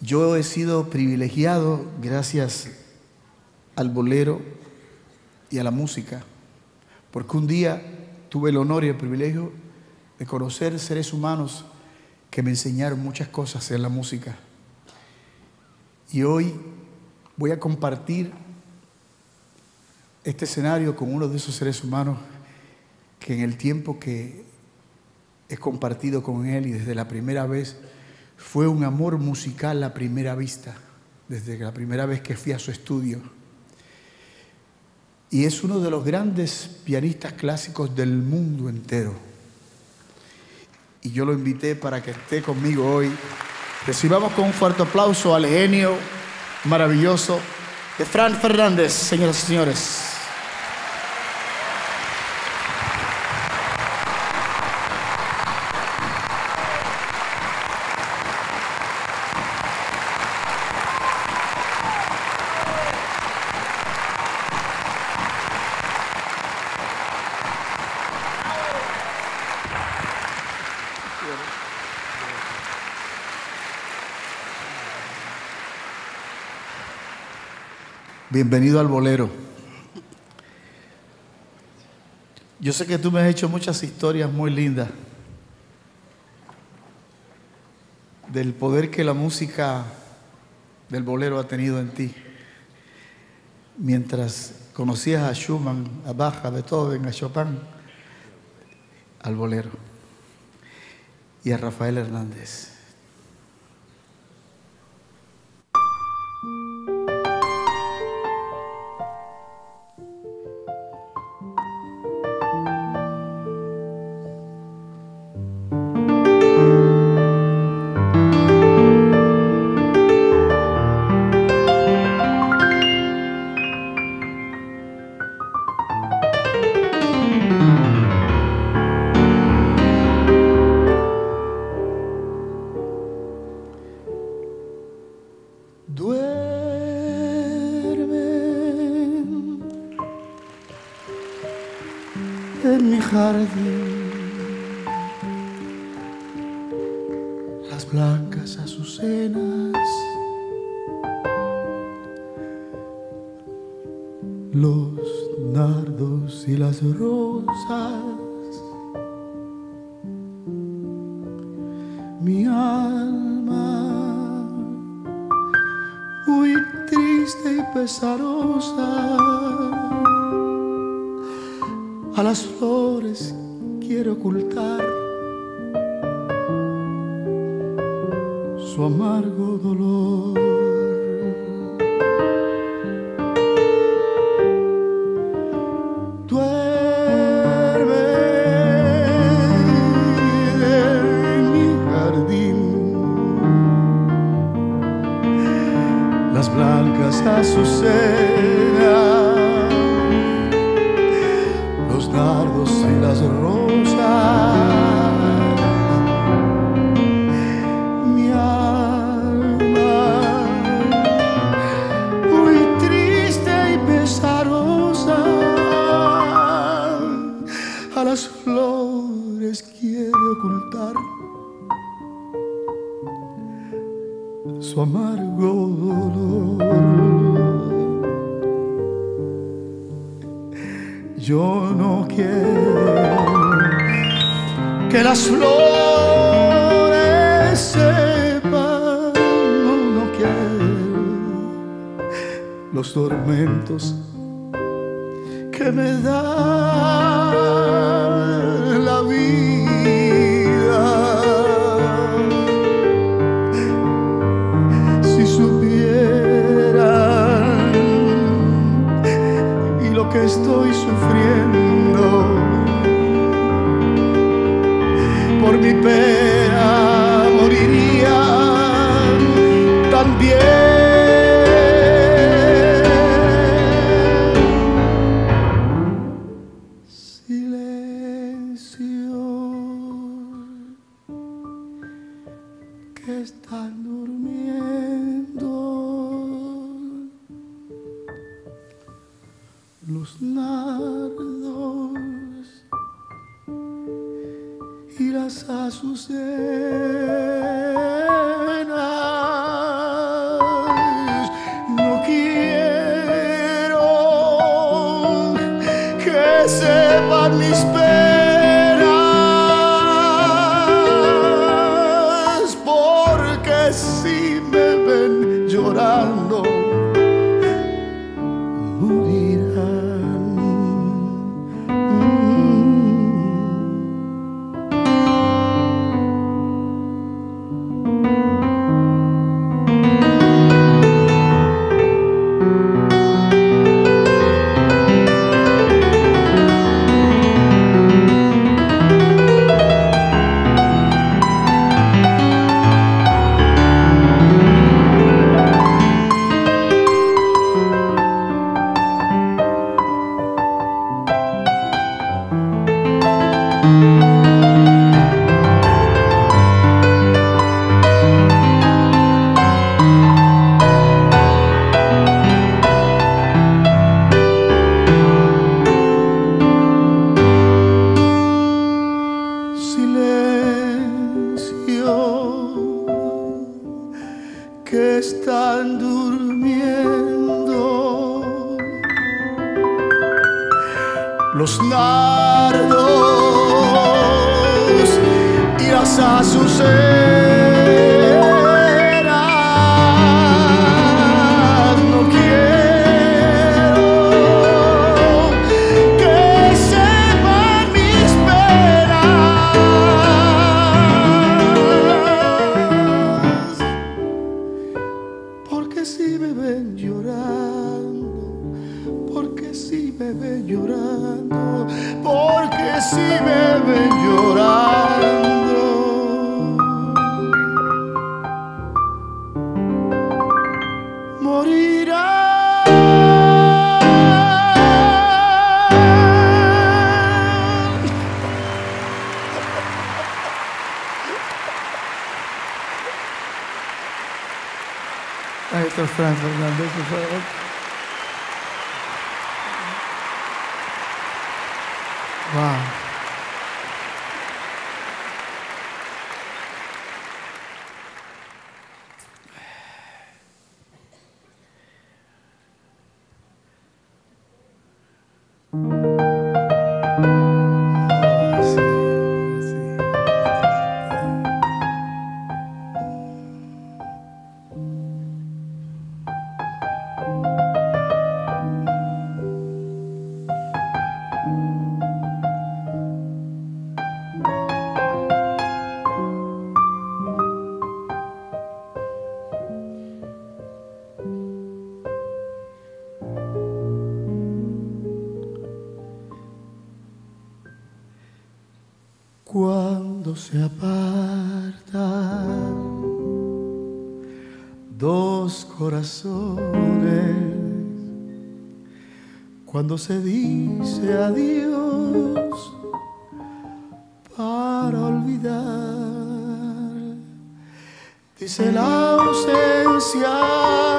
Yo he sido privilegiado gracias al bolero y a la música, porque un día tuve el honor y el privilegio de conocer seres humanos que me enseñaron muchas cosas en la música. Y hoy voy a compartir este escenario con uno de esos seres humanos que en el tiempo que he compartido con él y desde la primera vez fue un amor musical a primera vista, desde la primera vez que fui a su estudio. Y es uno de los grandes pianistas clásicos del mundo entero. Y yo lo invité para que esté conmigo hoy. Recibamos con un fuerte aplauso al genio maravilloso de Fran Fernández, señoras y señores. Bienvenido al bolero. Yo sé que tú me has hecho muchas historias muy lindas del poder que la música del bolero ha tenido en ti. Mientras conocías a Schumann, a Bach, a Beethoven, a Chopin, al bolero y a Rafael Hernández. Jardín. Las blancas azucenas, los nardos y las rosas. Mi alma muy triste y pesarosa y me ven llorando. los nardos y las azucenas. 哇 se dice adiós para olvidar. Dice la ausencia.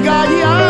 God, yeah.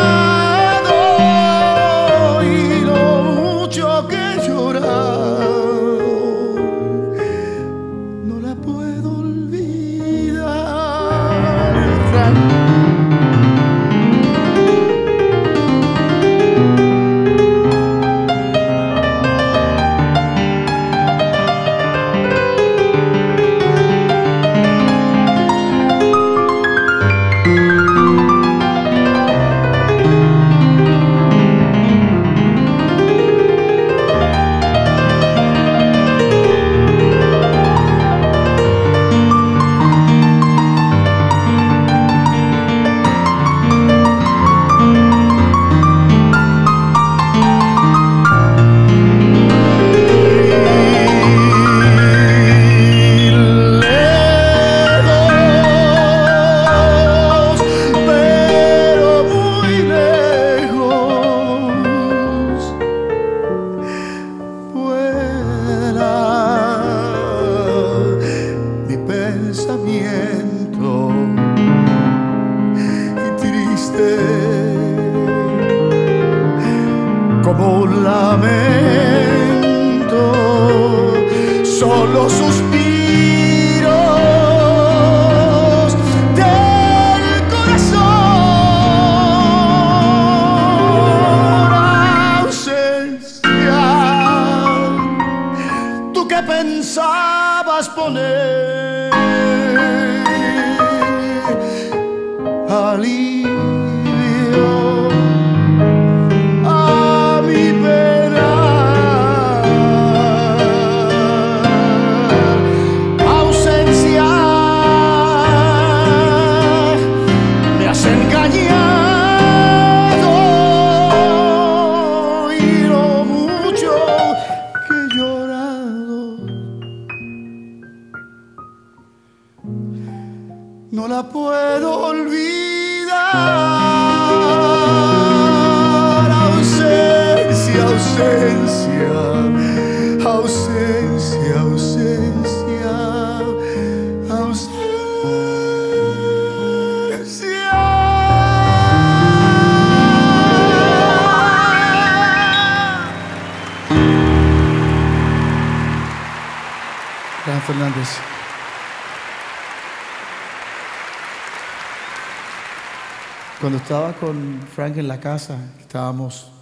Con Frank en la casa, estábamos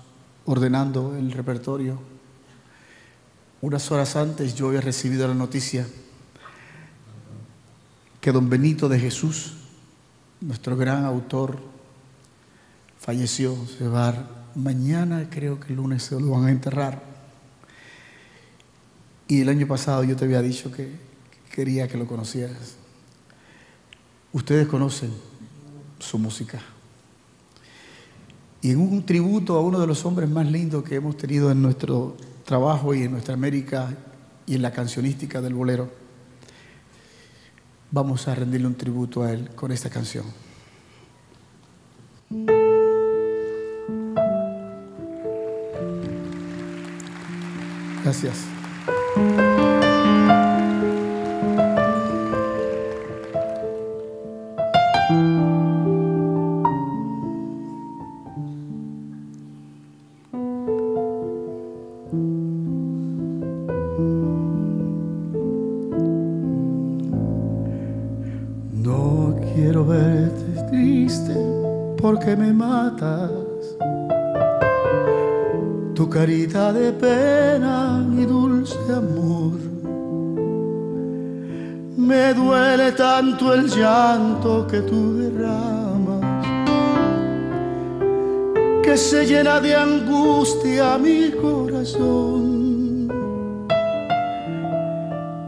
ordenando el repertorio. Unas horas antes yo había recibido la noticia que don Benito de Jesús, nuestro gran autor, falleció. Se va mañana, creo que el lunes se lo van a enterrar. Y el año pasado yo te había dicho que quería que lo conocieras. Ustedes conocen su música. Y en un tributo a uno de los hombres más lindos que hemos tenido en nuestro trabajo y en nuestra América y en la cancionística del bolero, vamos a rendirle un tributo a él con esta canción. Gracias. De pena y dulce amor. Me duele tanto el llanto que tú derramas, que se llena de angustia mi corazón.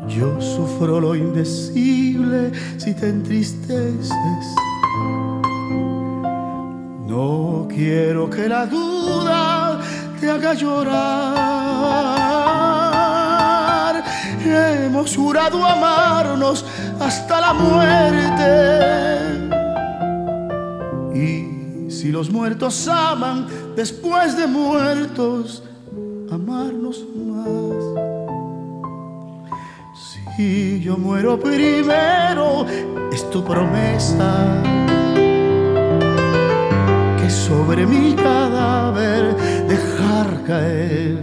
Yo sufro lo indecible si te entristeces. No quiero que la duda te haga llorar. Hemos jurado amarnos hasta la muerte. Y si los muertos aman después de muertos, amarnos más. Si yo muero primero, es tu promesa. Sobre mi cadáver dejar caer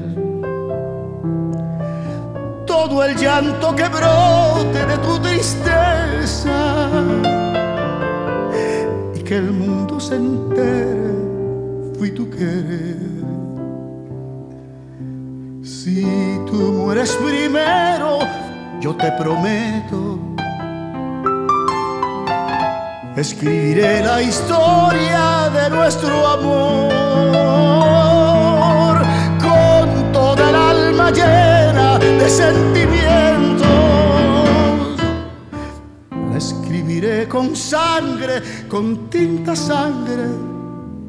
todo el llanto que brote de tu tristeza y que el mundo se entere fui tu querer. Si tú mueres primero, yo te prometo escribiré la historia de nuestro amor con toda el alma llena de sentimientos. La escribiré con sangre, con tinta sangre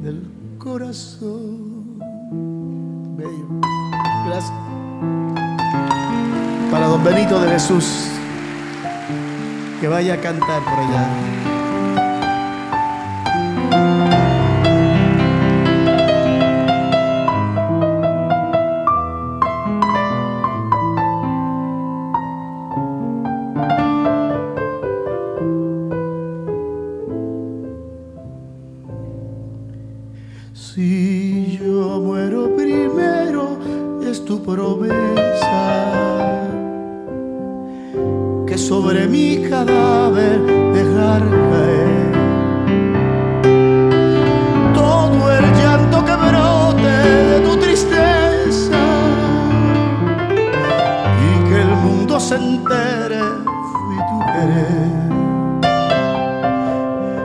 del corazón. Bello. Gracias. Para don Benito de Jesús, que vaya a cantar por allá. Si yo muero primero, es tu promesa que sobre mi cadáver dejar caer todo el llanto que brote de tu tristeza y que el mundo se entere fui tu querer.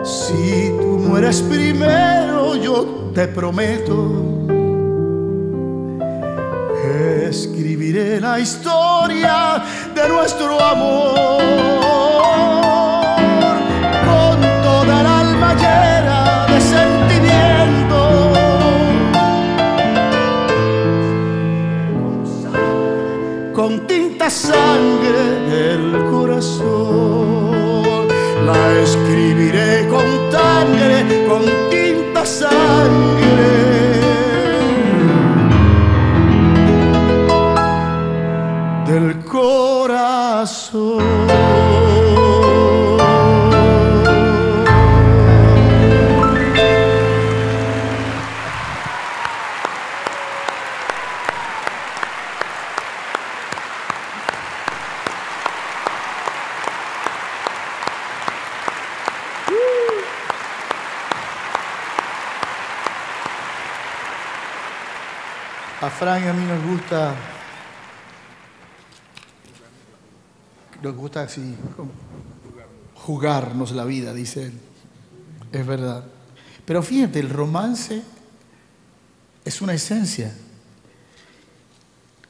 Si tú mueres primero, te prometo escribiré la historia de nuestro amor con toda el alma llena de sentimiento. Con tinta sangre del corazón la escribiré con sangre, con tinta sangre. del corazón. Fran a mí nos gusta nos gusta así jugarnos la vida, dice él. Es verdad. Pero fíjate, el romance es una esencia.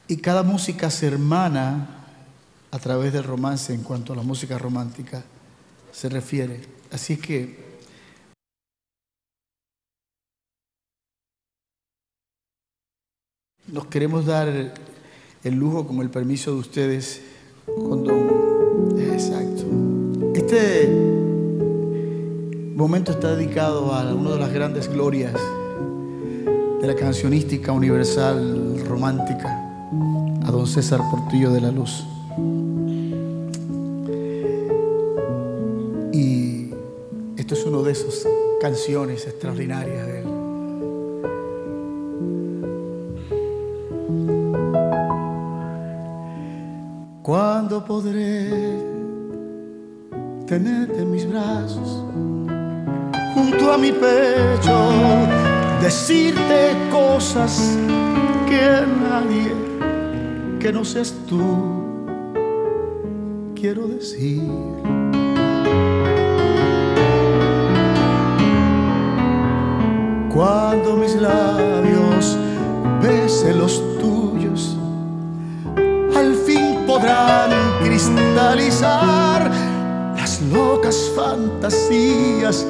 Y cada música se hermana a través del romance en cuanto a la música romántica se refiere. Así que nos queremos dar el lujo con el permiso de ustedes con don... Exacto. Este momento está dedicado a una de las grandes glorias de la cancionística universal romántica, a don César Portillo de la Luz. Y esto es uno de esas canciones extraordinarias de él. Podré tenerte en mis brazos, junto a mi pecho, decirte cosas que nadie que no seas tú quiero decir? Cuando mis labios besen los cristalizar las locas fantasías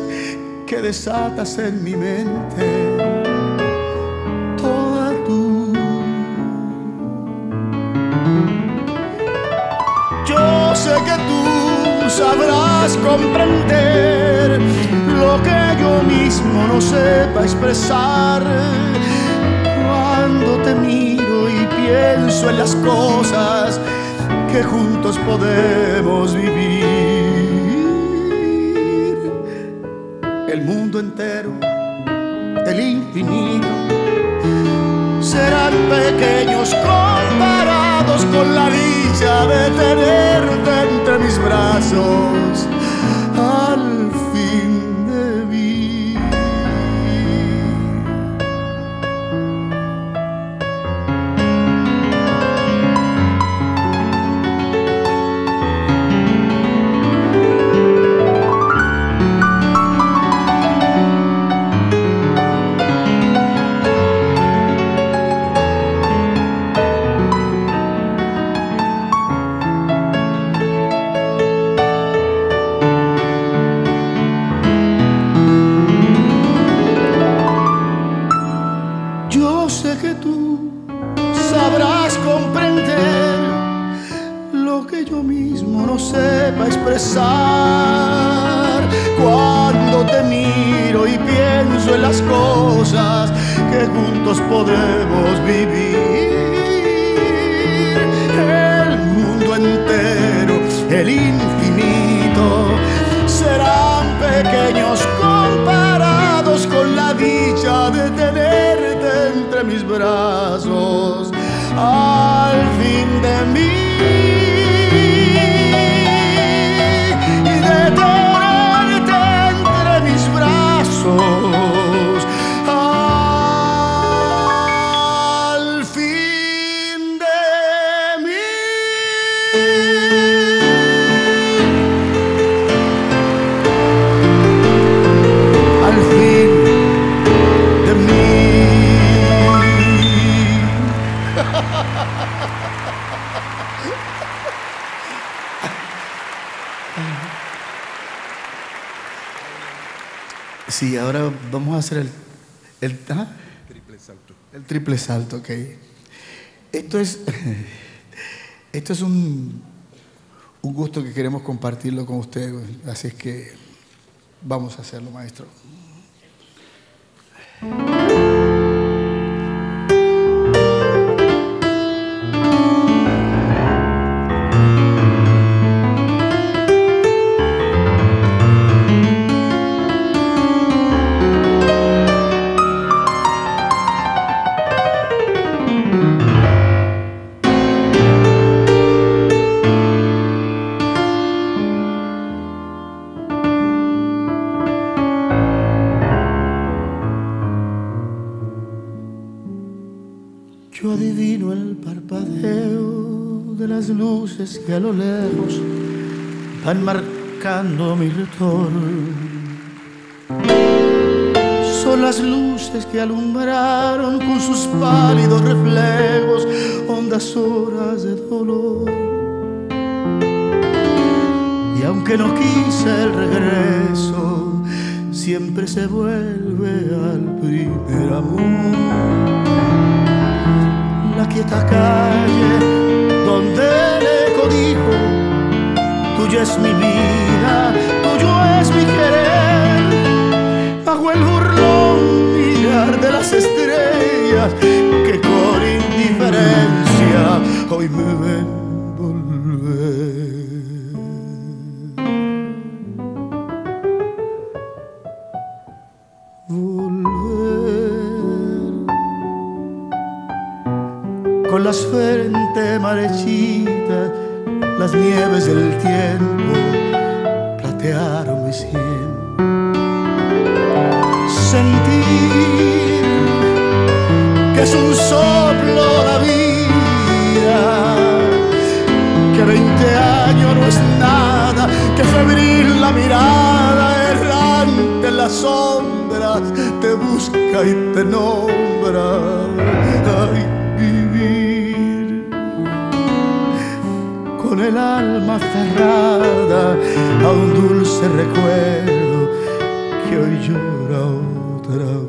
que desatas en mi mente. Toda tú. Yo sé que tú sabrás comprender lo que yo mismo no sepa expresar cuando te miro y pienso en las cosas que juntos podemos vivir. El mundo entero del infinito serán pequeños comparados con la dicha de tenerte entre mis brazos a hacer el, el, ¿ah? Triple salto. el triple salto, ok. Esto es, esto es un, un gusto que queremos compartirlo con ustedes, así es que vamos a hacerlo, maestro. Yo adivino el parpadeo de las luces que a lo lejos van marcando mi retorno. Las luces que alumbraron con sus pálidos reflejos hondas horas de dolor. Y aunque no quise el regreso, siempre se vuelve al primer amor la quieta calle donde el eco dijo, tuya es mi vida, tuyo es mi querer, bajo el burlón que con indiferencia hoy me ven volver. Volver con las frente marchitas, las nieves del tiempo platearon mi sien. Que es un soplo la vida, que veinte años no es nada, que febril la mirada, errante en las sombras, te busca y te nombra. Ay, vivir con el alma aferrada a un dulce recuerdo que hoy llora otra vez.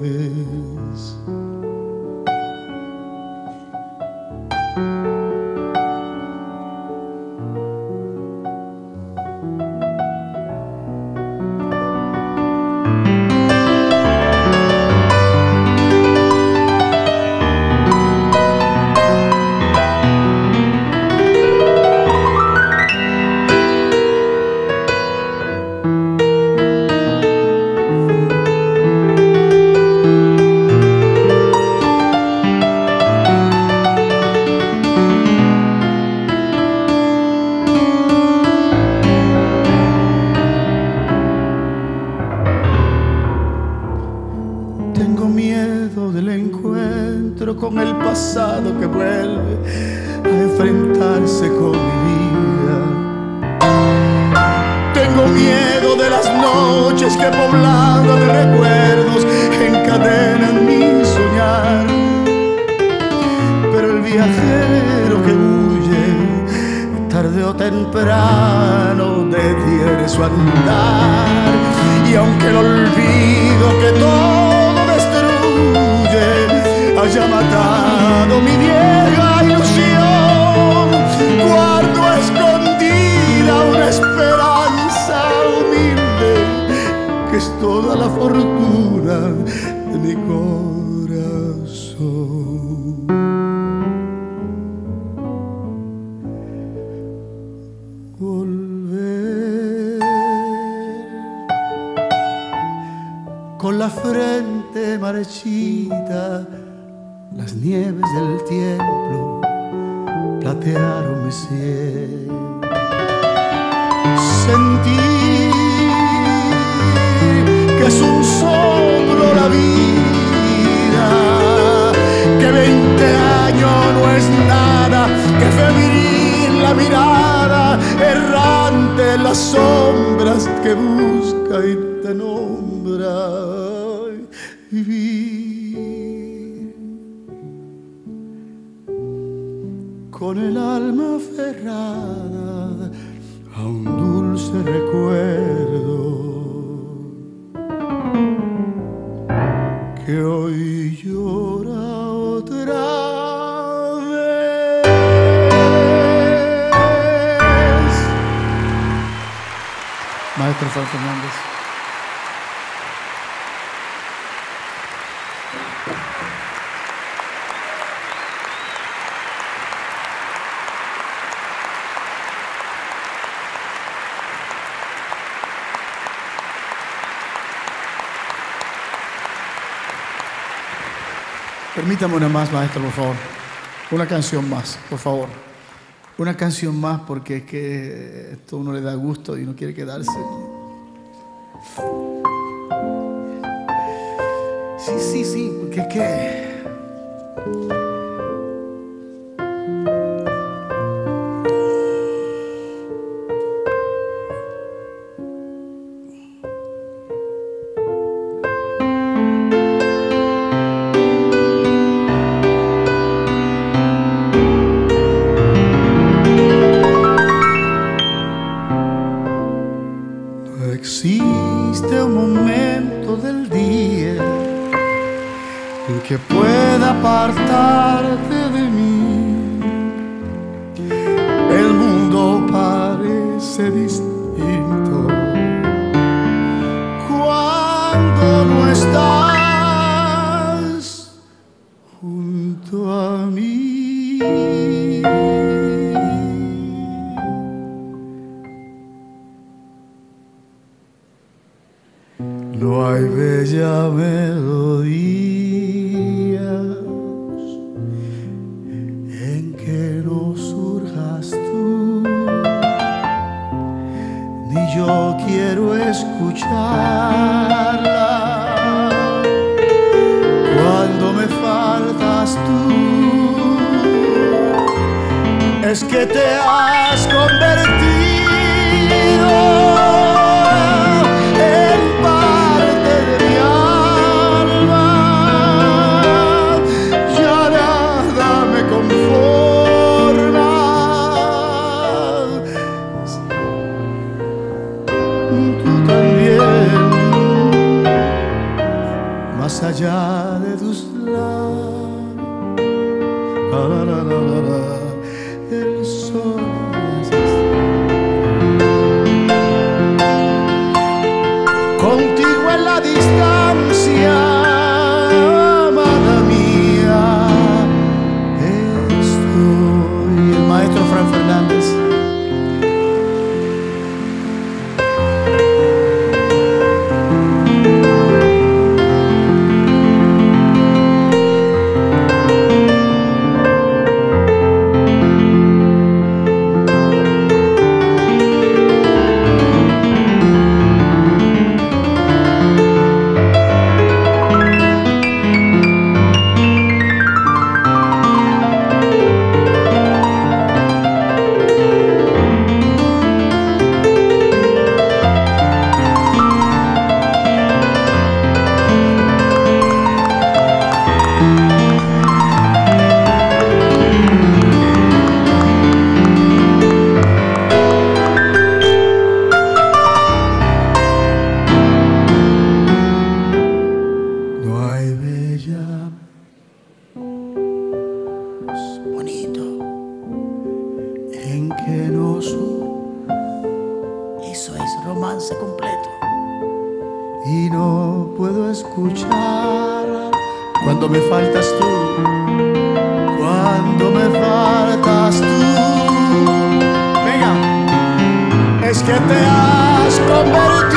Olvido que todo destruye haya matado mi vieja ilusión, guardo escondida una esperanza humilde que es toda la fortuna nieves del tiempo platearon mi cielo. Con el alma aferrada a un dulce recuerdo que hoy llora otra vez. Maestro Juan Fernández. Permítame una más, maestro, por favor. Una canción más, por favor. Una canción más porque es que esto uno le da gusto y uno quiere quedarse. Sí, sí, sí, porque es que... quiero escucharla cuando me faltas tú. Es que te has convertido y no puedo escuchar cuando me faltas tú, cuando me faltas tú. Venga, es que te has convertido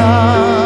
de